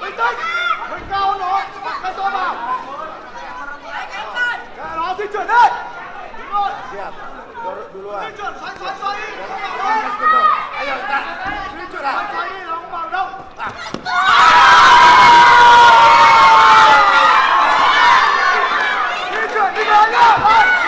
bình tĩnh mình cao nó cái tôi vào cái nó di chuyển đi đúng rồi di chuyển xoáy xoáy xoáy anh ơi ta di chuyển à xoáy đi nó không vào đâu di chuyển đi vào